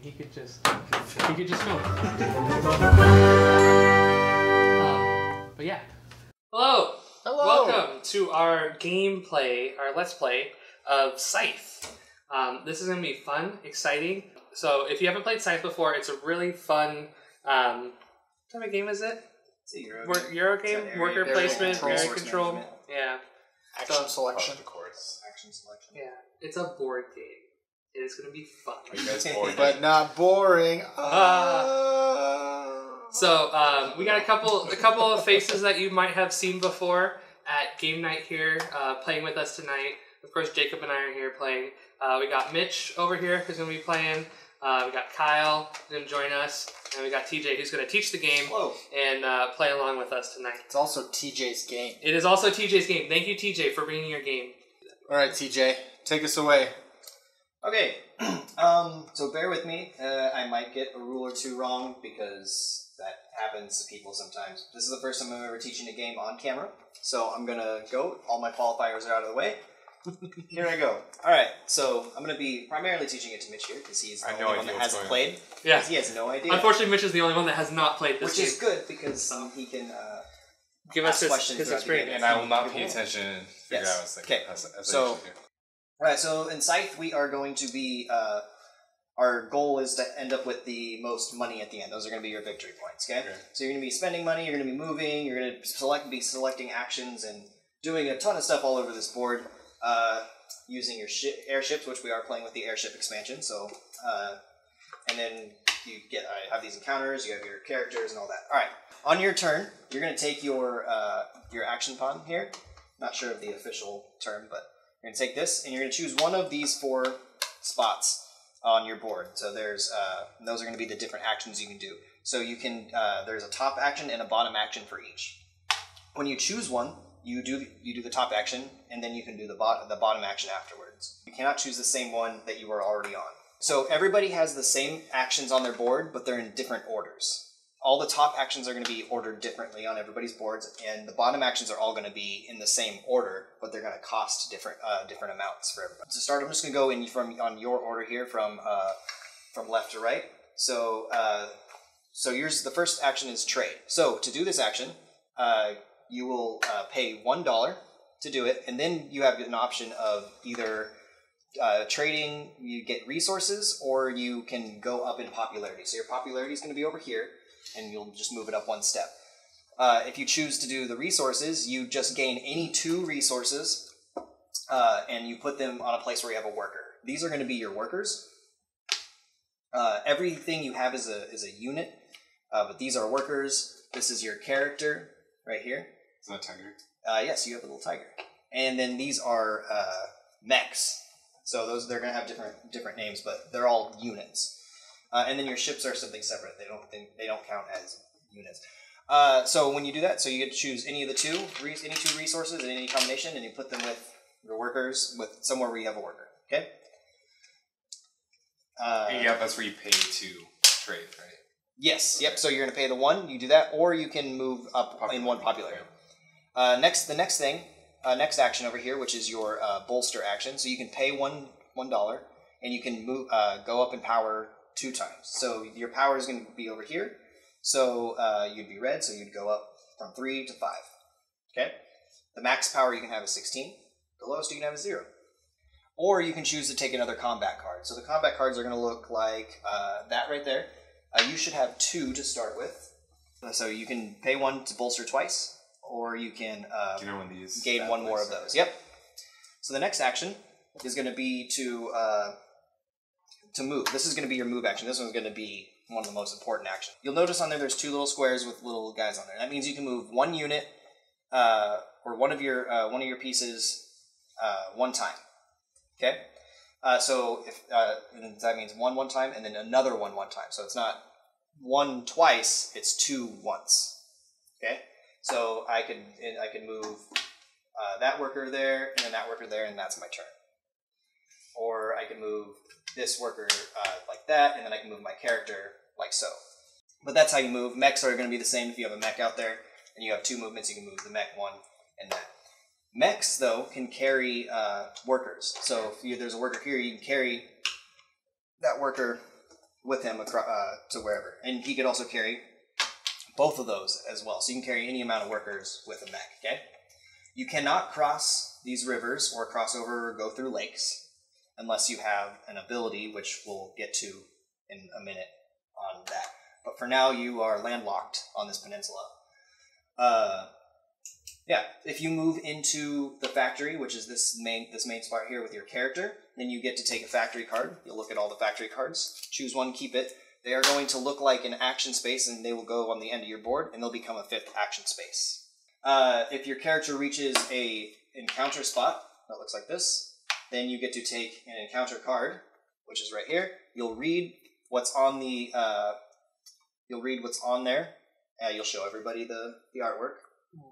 He could just he could just film. Um, but yeah. Hello. Hello. Welcome to our gameplay, our let's play of Scythe. Um, this is gonna be fun, exciting. So if you haven't played Scythe before, it's a really fun. Um, what type of game is it? It's a Euro Work, Euro game, area- worker area placement, control, area source control. management. Yeah, Action So- selection. Of course. Action selection. yeah. It's a board game. It is gonna be fun. Are you guys bored? But not boring. Ah. Ah. So um, we got a couple a couple of faces that you might have seen before at game night here, uh, playing with us tonight. Of course, Jacob and I are here playing. Uh, we got Mitch over here who's going to be playing. Uh, we got Kyle who's going to join us, and we got TJ who's going to teach the game Whoa. and uh, play along with us tonight. It's also TJ's game. It is also TJ's game. Thank you, TJ, for bringing your game. All right, TJ, take us away. Okay. um, so bear with me. Uh, I might get a rule or two wrong because that happens to people sometimes. This is the first time I'm ever teaching a game on camera. So I'm gonna go. All my qualifiers are out of the way. here I go. All right. So I'm gonna be primarily teaching it to Mitch here because he's the I have no only one idea that what's hasn't going played. Yeah. 'Cause He has no idea. Unfortunately, Mitch is the only one that has not played this game. Which game. is good because um, he can. Uh, Give us ask his, questions his throughout the experience. game. And I will not pay attention and figure Yes. out what's thinking. Okay. As, as So- I usually do. Alright, so in Scythe, we are going to be. Uh, our goal is to end up with the most money at the end. Those are going to be your victory points, okay? Okay. So you're going to be spending money, you're going to be moving, you're going to select, be selecting actions and doing a ton of stuff all over this board. Uh, using your shi airships, which we are playing with the airship expansion. So, uh, and then you get uh, have these encounters, you have your characters and all that. All right, on your turn, you're going to take your uh, your action pawn here. Not sure of the official term, but you're going to take this and you're going to choose one of these four spots on your board. So there's uh, those are going to be the different actions you can do. So you can uh, there's a top action and a bottom action for each. When you choose one, you do you do the top action and then you can do the bot- the bottom action afterwards. You cannot choose the same one that you were already on. So everybody has the same actions on their board, but they're in different orders. All the top actions are going to be ordered differently on everybody's boards, and the bottom actions are all going to be in the same order, but they're going to cost different uh, different amounts for everybody. To start, I'm just going to go in from on your order here from uh, from left to right. So uh, so yours the first action is trade. So to do this action, uh, you will uh, pay one dollar to do it, and then you have an option of either uh, trading. You get resources, or you can go up in popularity. So your popularity is going to be over here, and you'll just move it up one step. Uh, if you choose to do the resources, you just gain any two resources, uh, and you put them on a place where you have a worker. These are going to be your workers. Uh, everything you have is a is a unit, uh, but these are workers. This is your character right here. Is that tiger? Uh, yes, you have a little tiger, and then these are uh, mechs. So those they're going to have different different names, but they're all units. Uh, and then your ships are something separate. They don't they, they don't count as units. Uh, so when you do that, so you get to choose any of the two, any two resources in any combination, and you put them with your workers with somewhere where you have a worker. Okay. Uh, yeah, that's where you pay to trade, right? Yes. Yep. So you're going to pay the one. You do that, or you can move up in one popularity. Uh, next, the next thing, uh, next action over here, which is your uh, bolster action. So you can pay one one dollar, and you can move uh, go up in power two times. So your power is going to be over here. So uh, you'd be red. So you'd go up from three to five. Okay. The max power you can have is sixteen. The lowest you can have is zero. Or you can choose to take another combat card. So the combat cards are going to look like uh, that right there. Uh, you should have two to start with. So you can pay one to bolster twice, or you can uh, Do you know these gain one more of those. Yep. So the next action is going to be to uh, to move. This is going to be your move action. This one's going to be one of the most important actions. You'll notice on there there's two little squares with little guys on there. That means you can move one unit uh, or one of your uh, one of your pieces uh, one time. Okay. Uh, so if uh, that means one one time and then another one one time. So it's not one twice; it's two once. Okay. So I could I could move uh, that worker there and then that worker there, and that's my turn. Or I can move this worker uh, like that, and then I can move my character like so. But that's how you move. Mechs are going to be the same if you have a mech out there, and you have two movements. You can move the mech one and that. Mechs, though, can carry uh, workers. So if you, there's a worker here, you can carry that worker with him across, uh, to wherever, and he could also carry both of those as well. So you can carry any amount of workers with a mech. Okay. You cannot cross these rivers or cross over or go through lakes unless you have an ability, which we'll get to in a minute on that. But for now, you are landlocked on this peninsula. Uh, yeah, if you move into the factory, which is this main this main spot here with your character, then you get to take a factory card. You'll look at all the factory cards, choose one, keep it. They are going to look like an action space, and they will go on the end of your board, and they'll become a fifth action space. Uh, if your character reaches a encounter spot that looks like this, then you get to take an encounter card, which is right here. You'll read what's on the. Uh, you'll read what's on there. Uh, you'll show everybody the the artwork.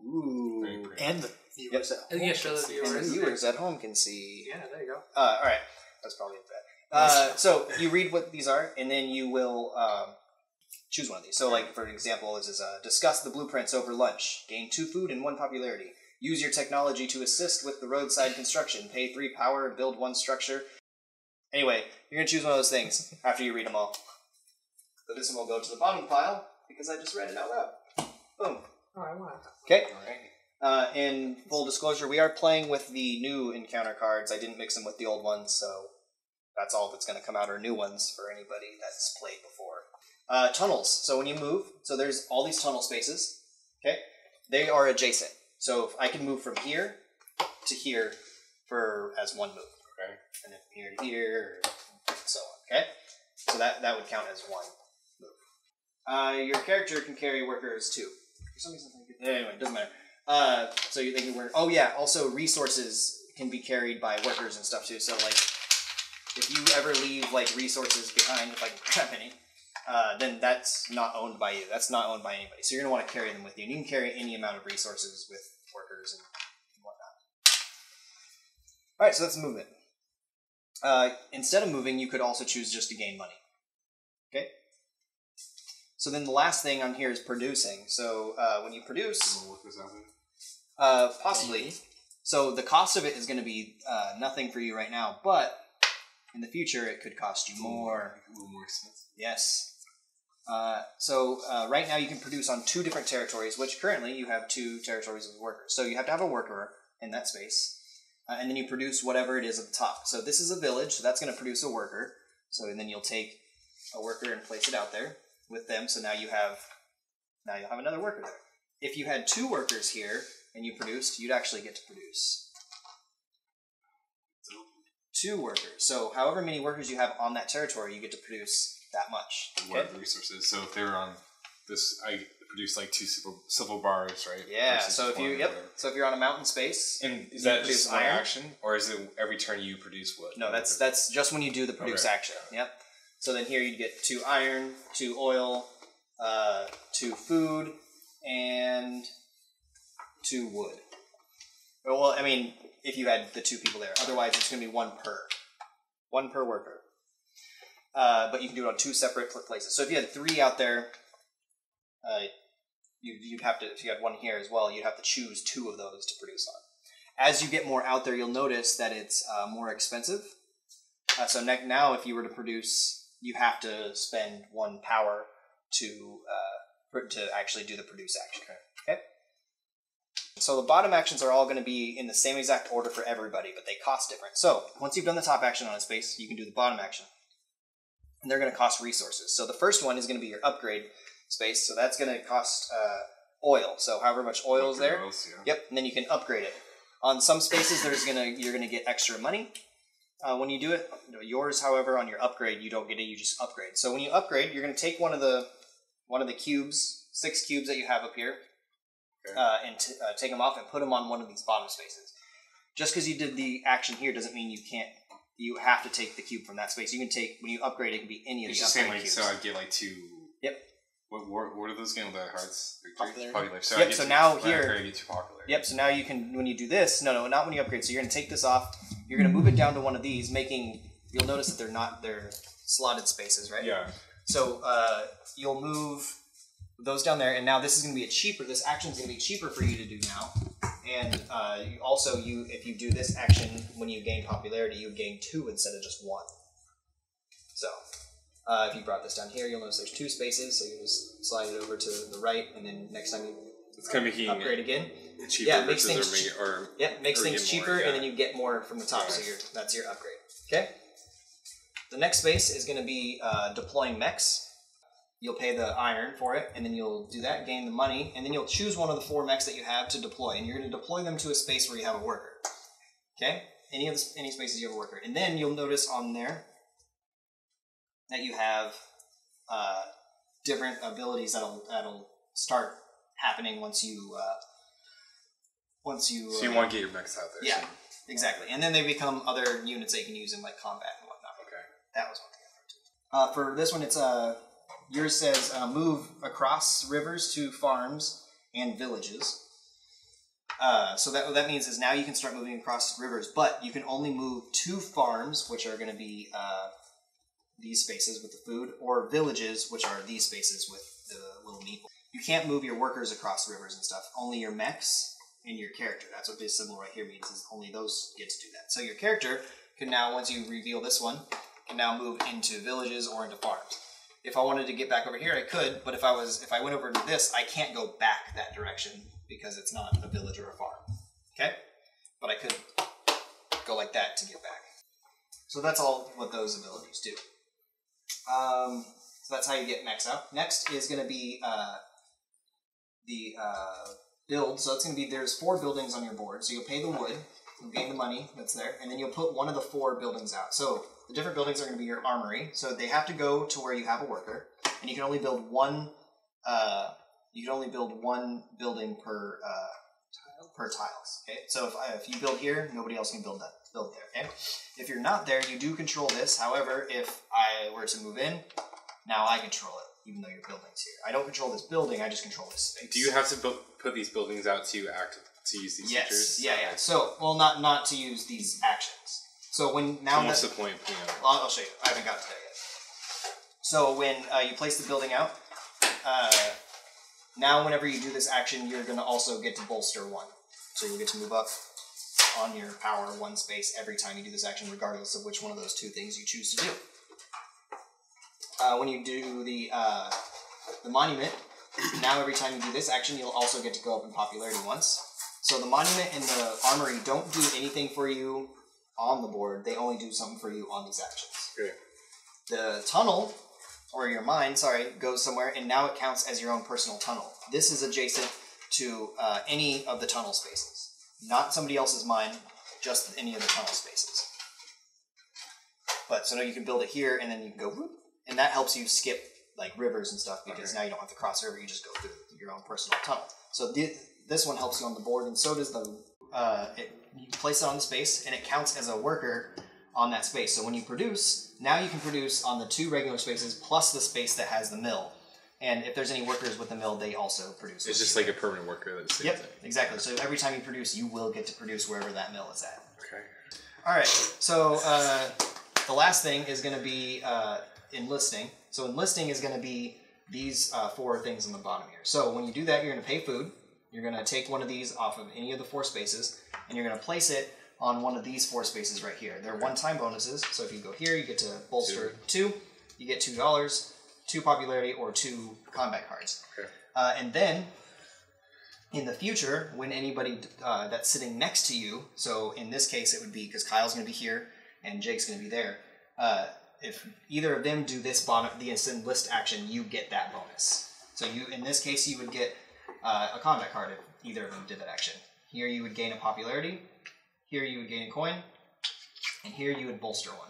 Ooh. And the viewers at home yeah, show the can see. And the viewers. viewers at home can see. Yeah, there you go. Uh, all right, that's probably bad. Uh, so you read what these are, and then you will um, choose one of these. So, like for example, this is uh, discuss the blueprints over lunch. Gain two food and one popularity. Use your technology to assist with the roadside construction. Pay three power. And build one structure. Anyway, you're gonna choose one of those things after you read them all. So this one will go to the bottom pile because I just read it out loud. Boom. Oh, I want. Okay. Alright. Uh, in full disclosure, we are playing with the new encounter cards. I didn't mix them with the old ones, so that's all that's going to come out are new ones for anybody that's played before. Uh, tunnels. So when you move, so there's all these tunnel spaces. Okay, they are adjacent. So if I can move from here to here for as one move, Okay. and then here to here, and so on. Okay, so that that would count as one move. Uh, your character can carry workers too. For some reason, I anyway, it doesn't matter. Uh, so you think you work? Oh yeah. Also, resources can be carried by workers and stuff too. So like, if you ever leave like resources behind, if I can grab any, uh, then that's not owned by you. That's not owned by anybody. So you're gonna want to carry them with you. And you can carry any amount of resources with workers and whatnot. All right. So that's movement. Uh, instead of moving, you could also choose just to gain money. Okay. So then the last thing on here is producing. So uh, when you produce, workers out there. uh, possibly. So the cost of it is going to be uh, nothing for you right now, but in the future it could cost you more. A little more expensive. Yes. Uh, so uh, right now you can produce on two different territories, which currently you have two territories of workers. So you have to have a worker in that space, uh, and then you produce whatever it is at the top. So this is a village, so that's going to produce a worker. So and then you'll take a worker and place it out there with them. So now you have now you'll have another worker there. If you had two workers here and you produced, you'd actually get to produce two workers. So however many workers you have on that territory, you get to produce that much. what resources? So if they were on this, I produce like two silver, silver bars, right? Yeah. So if you yep. So if you're on a mountain space, And is that just one iron? action, or is it every turn you produce wood? no, that's that's just when you do the produce Okay. action. Yep. So then here you'd get two iron, two oil, uh, two food, and two wood. Well, I mean, if you had the two people there. Otherwise, it's going to be one per, one per worker. Uh, but you can do it on two separate pl- places. So if you had three out there, uh, you, you'd have to. If you had one here as well, you'd have to choose two of those to produce on. As you get more out there, you'll notice that it's uh, more expensive. Uh, so ne- now, if you were to produce, you have to spend one power to uh, to actually do the produce action. Okay. So the bottom actions are all going to be in the same exact order for everybody, but they cost different. So once you've done the top action on a space, you can do the bottom action, and they're going to cost resources. So the first one is going to be your upgrade space. So that's going to cost uh, oil. So however much oil is there, Oils, yeah. Yep, and then you can upgrade it. On some spaces, there's gonna you're gonna get extra money uh, when you do it. Yours, however, on your upgrade, you don't get it. You just upgrade. So when you upgrade, you're gonna take one of the one of the cubes, six cubes that you have up here, Okay. uh, and t- uh, take them off and put them on one of these bottom spaces. Just because you did the action here doesn't mean you can't. You have to take the cube from that space. You can take when you upgrade. It can be any of It's the saying like cubes. so I get like two. Yep. What what, what are those game the hearts? Victory? Popularity. Popularity. So I Yep, so two- now here- I get two popular. Yep. So now you can, when you do this, no, no, not when you upgrade. So you're going to take this off. You're going to move it down to one of these, making. You'll notice that they're not they're slotted spaces, right? Yeah. So uh, you'll move those down there, and now this is going to be a cheaper. This action is going to be cheaper for you to do now. And uh, you also, you if you do this action when you gain popularity, you gain two instead of just one. So Uh, if you brought this down here, you'll notice there's two spaces, so you just slide it over to the right, and then next time you It's kind of making upgrade again, cheaper Yeah, it makes things or, or Yep, makes things get more, cheaper, yeah. and then you get more from the top. So you're, that's your upgrade. Okay. The next space is going to be uh, deploying mechs. You'll pay the iron for it, and then you'll do that, gain the money, and then you'll choose one of the four mechs that you have to deploy, and you're going to deploy them to a space where you have a worker. Okay. Any of the, any spaces you have a worker, and then you'll notice on there that you have uh, different abilities that'll that'll start happening once you uh, once you. so you uh, want to get your mechs out there. yeah, so- exactly. And then they become other units that you can use in like combat and whatnot. okay. That was one thing I learned too. Uh, for this one, it's uh, yours says uh, move across rivers to farms and villages. Uh, so that what that means is now you can start moving across rivers, but you can only move to farms, which are going to be uh, these spaces with the food, or villages, which are these spaces with the little meeple. You can't move your workers across rivers and stuff. Only your mechs and your character. That's what this symbol right here means. Is only those get to do that. So your character can now, once you reveal this one, can now move into villages or into farms. If I wanted to get back over here, I could. But if I was, if I went over to this, I can't go back that direction because it's not a village or a farm. Okay, but I could go like that to get back. So that's all what those abilities do. Um, so that's how you get mechs out. Next is going to be uh, the uh, build. So it's going to be there's four buildings on your board. So you'll pay the wood, you'll gain the money that's there, and then you'll put one of the four buildings out. So the different buildings are going to be your armory. So they have to go to where you have a worker, and you can only build one. Uh, you can only build one building per uh, per tiles. Okay, so if, I, if you build here, nobody else can build that build there. Okay, if you're not there, you do control this. However, if I were to move in, now I control it, even though your building's here. I don't control this building. I just control this space. Do you have to bu- put these buildings out to act to use these Yes. features? Yeah. Yeah. So, well, not not to use these actions. So when now what's the point? I'll, I'll show you. I haven't got to that yet. So when uh, you place the building out, uh, now whenever you do this action, you're going to also get to bolster one. So you'll get to move up on your power one space every time you do this action, regardless of which one of those two things you choose to do. Uh, when you do the uh, the monument, now every time you do this action, you'll also get to go up in popularity once. So the monument and the armory don't do anything for you on the board. They only do something for you on these actions. Okay. The tunnel, or your mine, sorry, goes somewhere, and now it counts as your own personal tunnel. This is adjacent to uh, any of the tunnel spaces, not somebody else's mine, just any of the tunnel spaces. But so now you can build it here, and then you can go, whoop, and that helps you skip like rivers and stuff because now you don't have to cross the river; you just go through your own personal tunnel. So thi- this one helps you on the board, and so does the. Uh, it, you place it on the space, and it counts as a worker on that space. So when you produce, now you can produce on the two regular spaces plus the space that has the mill. And if there's any workers with the mill, they also produce. It's just like a permanent worker that's Yep, thing. exactly. So every time you produce, you will get to produce wherever that mill is at. Okay. All right. So uh, the last thing is going to be uh, enlisting. So enlisting is going to be these uh, four things on the bottom here. So when you do that, you're going to pay food. You're going to take one of these off of any of the four spaces, and you're going to place it on one of these four spaces right here. They're one-time bonuses. So if you go here, you get to bolster two. You get two dollars, two popularity, or two combat cards. Okay. Uh, and then in the future, when anybody uh, that's sitting next to you, so in this case it would be because Kyle's going to be here and Jake's going to be there. Uh, if either of them do this bottom, the instant list action, you get that bonus. So you, in this case, you would get uh, a combat card if either of them did that action. Here you would gain a popularity. Here you would gain a coin, and here you would bolster one.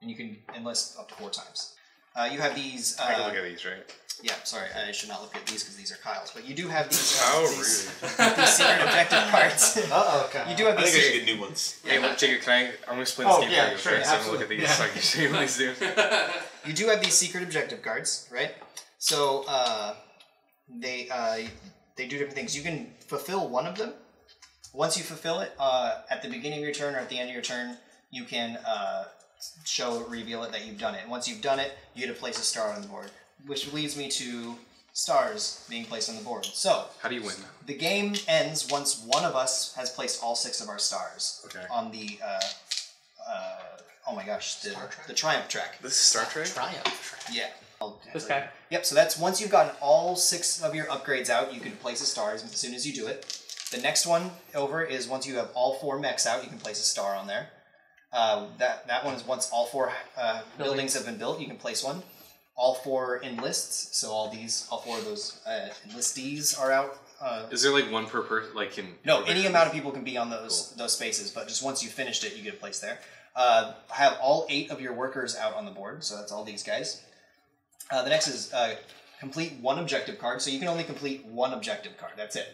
And you can enlist up to four times. Uh, you have these. Uh, I can look at these, right? yeah, sorry, I should not look at these because these are Kyle's. But you do have these. How uh, rude. these, these secret objective cards. Uh oh, okay. you do have these. I these. think I should get new ones. Hey, look, Jacob, can I? I'm gonna explain Oh, this game yeah, for you. sure, okay? So I'm gonna look at absolutely. these so I can show you what these do. You do have these secret objective cards, right? So uh, they uh, they do different things. You can fulfill one of them. Once you fulfill it, uh, at the beginning of your turn or at the end of your turn, you can uh, show reveal it that you've done it. And once you've done it, you get to place a star on the board, which leads me to stars being placed on the board. So How do you win? the game ends once one of us has placed all six of our stars Okay. on the uh, uh, oh my gosh, the, Star Trek? the Triumph track. This is Star Trek. Triumph track. Yeah. I'll- This guy. Yep, so that's once you've gotten all six of your upgrades out, you can place a star as soon as you do it. The next one over is once you have all four mechs out, you can place a star on there. Uh, that that one is once all four uh, buildings have been built, you can place one. All four enlists, so all these, all four of those uh, enlistees are out. Uh, Is there like one per person? Like in no, any amount of people can be on those those spaces, but just once you finished it, you get a place there. Uh, have all eight of your workers out on the board, so that's all these guys. Uh, the next is uh, complete one objective card, so you can only complete one objective card. That's it.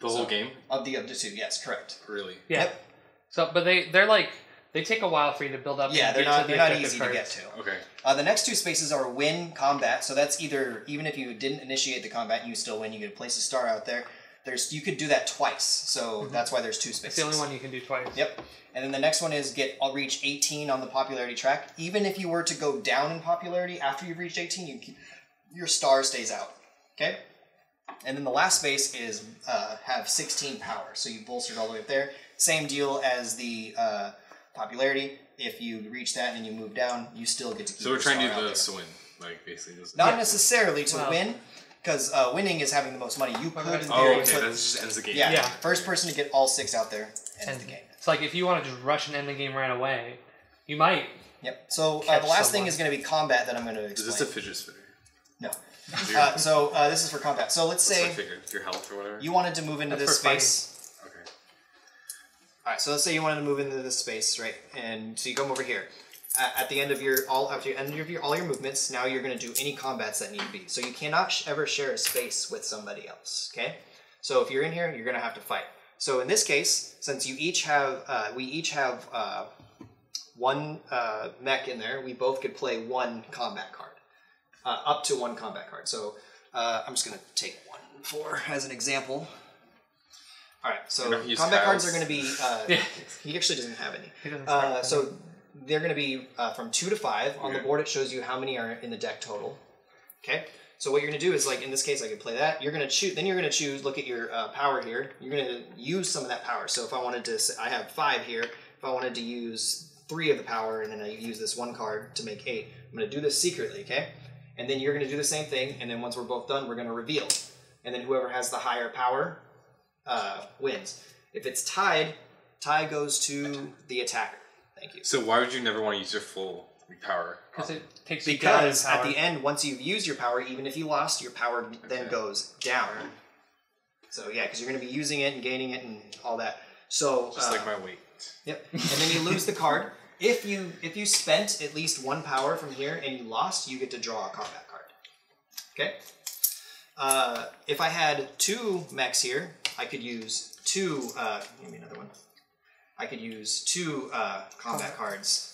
the whole game. Of the of the two, yes, correct. Really? Yeah. Yep. So, but they they're like they take a while for you to build up. Yeah, and they're get not to they're not easy cards. to get to. Okay. Uh, the next two spaces are win combat, so that's either even if you didn't initiate the combat, you still win. You get to place a star out there. There's you could do that twice, so that's why there's two It's spaces. the only one you can do twice. Yep. And then the next one is get I'll reach 18 on the popularity track. Even if you were to go down in popularity after you've reached 18, you keep, your star stays out. Okay. And then the last space is uh, have 16 power, so you bolstered all the way up there. Same deal as the uh, popularity. If you reach that and you move down, you still get to keep. So we're your trying to do out this to win, like basically. This. Not Yeah. necessarily to Well- win, because uh, winning is having the most money. You could, in Oh, theory, Oh, okay. put- That just ends the game. yeah, Yeah. first person to get all six out there ends And the game. it's like if you want to just rush and end the game right away, you might. Yep. So uh, Catch the last thing someone. is going to be combat that I'm going to Is explain. this a fidget spinner? no. Is Uh, so uh, this is for combat. So let's That's what say figured. Your health or whatever. you wanted to move into That's this for fighting. space. Okay. All right. So let's say you wanted to move into this space, right? And so you come over here. At the end of your all after the end of your all your movements, now you're going to do any combats that need to be. So you cannot sh- ever share a space with somebody else. Okay. So if you're in here, you're going to have to fight. So in this case, since you each have, uh, we each have uh, one uh, mech in there, we both could play one combat card, uh, up to one combat card. So uh, I'm just going to take one for as an example. All right, so You're not use combat cards are going to be. Uh, Yeah. He actually doesn't have any. He doesn't Uh, with so they're going to be uh, from two to five. On the board, it shows you how many are in the deck total. Okay. So what you're going to do is like in this case, I could play that. You're going to choose. Then you're going to choose. Look at your uh, power here. You're going to use some of that power. So if I wanted to, I have five here. If I wanted to use three of the power, and then I use this one card to make eight, I'm going to do this secretly. Okay. And then you're going to do the same thing. And then once we're both done, we're going to reveal. And then whoever has the higher power uh, wins. If it's tied, tie goes to the attacker. Thank you. So why would you never want to use your full power? because it takes you down Because at the end, once you've used your power, even if you lost, your power then Okay. goes down. So yeah, because you're going to be using it and gaining it and all that. So Just uh, like my weight. Yep. And then you lose the card. If you if you spent at least one power from here and you lost, you get to draw a combat card. Okay. Uh, if I had two mechs here, I could use two. Uh, give me another one. I could use two uh, combat cards.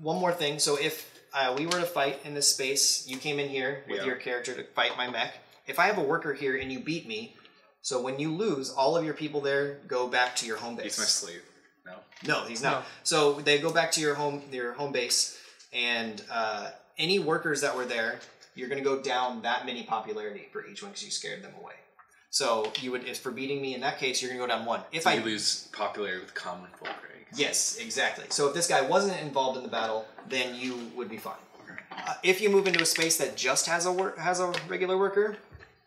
One more thing. So if uh, we were to fight in this space, you came in here with Yeah. your character to fight my mech. If I have a worker here and you beat me, so when you lose, all of your people there go back to your home base. He's my slave. No. No, he's not. No. So they go back to your home, your home base, and uh, any workers that were there, you're going to go down that many popularity for each one because you scared them away. So you would, if for beating me in that case, you're going to go down one. If So I you lose popularity with common folk, right? Yes, exactly. So if this guy wasn't involved in the battle, then you would be fine. Uh, if you move into a space that just has a wor- has a regular worker,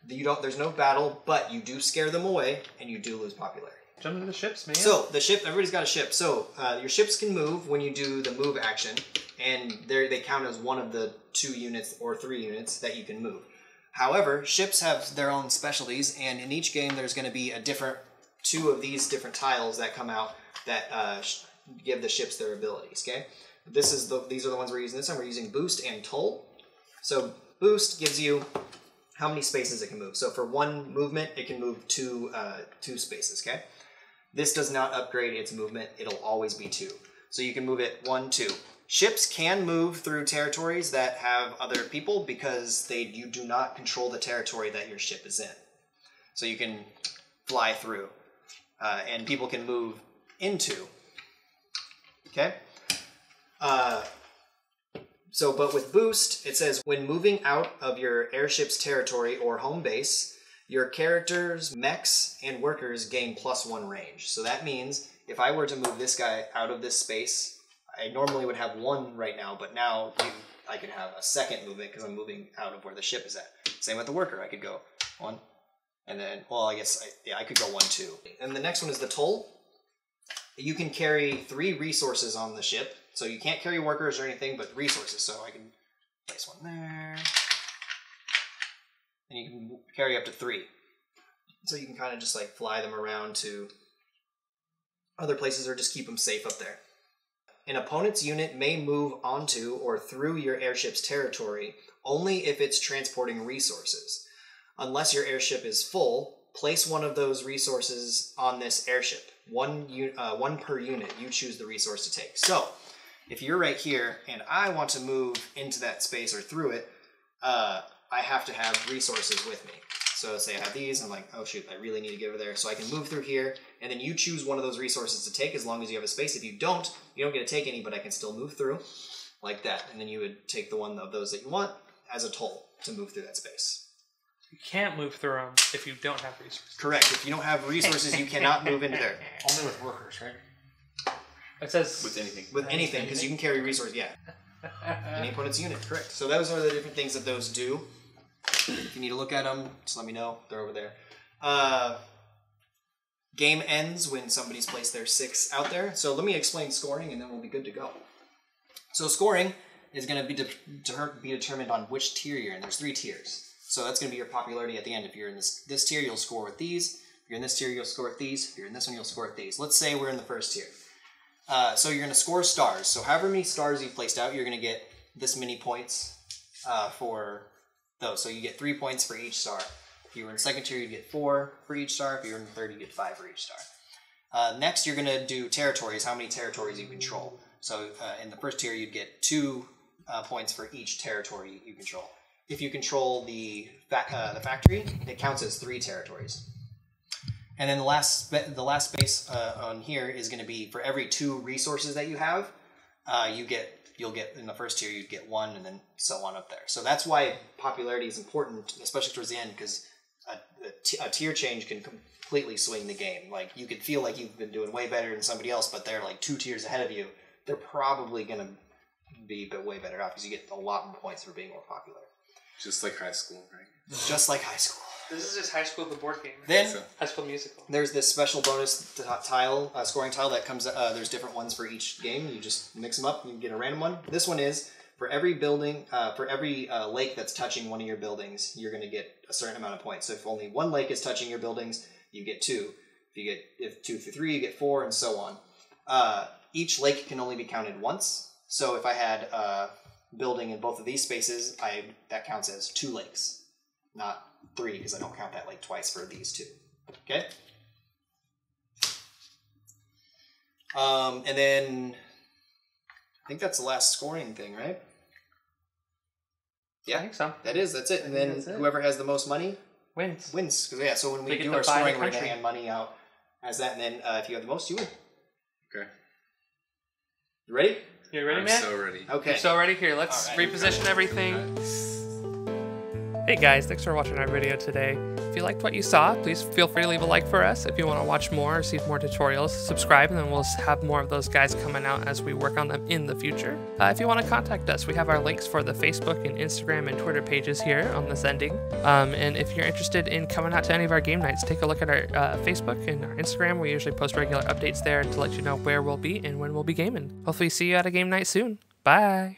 you don't. There's no battle, but you do scare them away, and you do lose popularity. Jump into the ships, man. So the ship, everybody's got a ship. So uh, your ships can move when you do the move action, and they they count as one of the two units or three units that you can move. However, ships have their own specialties, and in each game there's going to be a different two of these different tiles that come out that uh, give the ships their abilities. Okay, this is the these are the ones we're using this time. We're using boost and toll. So boost gives you how many spaces it can move. So for one movement, it can move two uh, two spaces. Okay. This does not upgrade its movement. It'll always be two. So you can move it one, two. Ships can move through territories that have other people because they you do not control the territory that your ship is in. So you can fly through, uh, and people can move into. Okay. Uh, so, but with boost, it says when moving out of your airship's territory or home base, Your characters, mechs, and workers gain plus one range. So that means if I were to move this guy out of this space, I normally would have one right now, but now you, I could have a second movement because I'm moving out of where the ship is at. Same with the worker. I could go one, and then, well, I guess, I, yeah, I could go one, two. And the next one is the toll. You can carry three resources on the ship. So you can't carry workers or anything, but resources. So I can place one there. And you can carry up to three. So you can kind of just like fly them around to other places or just keep them safe up there. An opponent's unit may move onto or through your airship's territory only if it's transporting resources. Unless your airship is full, place one of those resources on this airship. One, uh, one per unit. You choose the resource to take. So, if you're right here and I want to move into that space or through it, uh, I have to have resources with me. So say I have these, I'm like, oh shoot, I really need to get over there. So I can move through here, and then you choose one of those resources to take as long as you have a space. If you don't, you don't get to take any, but I can still move through like that. And then you would take the one of those that you want as a toll to move through that space. You can't move through them if you don't have resources. Correct. If you don't have resources, you cannot move into there Only with workers, right? It says with anything. with anything because you can carry resources. Yeah, any opponent's unit. Correct. So those are the different things that those do. If you need to look at them, just let me know. They're over there. Uh, game ends when somebody's placed their six out there. So let me explain scoring, and then we'll be good to go. So scoring is going to be de- be determined on which tier you're in. There's three tiers. So that's going to be your popularity at the end. If you're in this this tier, you'll score with these. If you're in this tier, you'll score with these. If you're in this one, you'll score with these. Let's say we're in the first tier. Uh, so you're going to score stars. So however many stars you've placed out, you're going to get this many points uh, for those. So you get three points for each star. If you were in second tier, you get four for each star. If you were in third, you get five for each star. Uh, next, you're going to do territories. How many territories you control? So uh, in the first tier, you'd get two uh, points for each territory you control. If you control the fa- uh, the factory, it counts as three territories. And then the last the last space uh, on here is going to be for every two resources that you have, uh, you get you'll get in the first tier you'd get one, and then so on up there. So that's why popularity is important, especially towards the end, because a, a, t- a tier change can completely swing the game. Like you could feel like you've been doing way better than somebody else, but they're like two tiers ahead of you. They're probably going to be way better off because you get a lot more points for being more popular. Just like high school, right? Just like high school. this is just High School the board game. Then So, High School Musical. There's this special bonus t- tile, uh, scoring tile that comes. Uh, there's different ones for each game. You just mix them up. You get a random one. This one is for every building, uh, for every uh, lake that's touching one of your buildings, you're going to get a certain amount of points. So if only one lake is touching your buildings, you get two. If you get if two through three, you get four, and so on. Uh, each lake can only be counted once. So if I had a building in both of these spaces, I that counts as two lakes, not three, because I don't count that lake twice for these two. Okay. Um, and then I think that's the last scoring thing, right? Yeah, I think so. that is. That's it. And then that's it. whoever has the most money Wins. wins. 'Cause, yeah, so when we They get do our scoring, we're gonna hand money out as that, and then uh, if you have the most, you win. okay. You ready? You ready, I'm man? so ready. Okay. So ready here, let's All right. reposition everything. Hey guys, thanks for watching our video today. If you liked what you saw, please feel free to leave a like for us. If you want to watch more or see more tutorials, subscribe and then we'll have more of those guys coming out as we work on them in the future. Uh, if you want to contact us, we have our links for the Facebook and Instagram and Twitter pages here on this ending. Um, and if you're interested in coming out to any of our game nights, take a look at our uh, Facebook and our Instagram. We usually post regular updates there to let you know where we'll be and when we'll be gaming. Hopefully see you at a game night soon. Bye!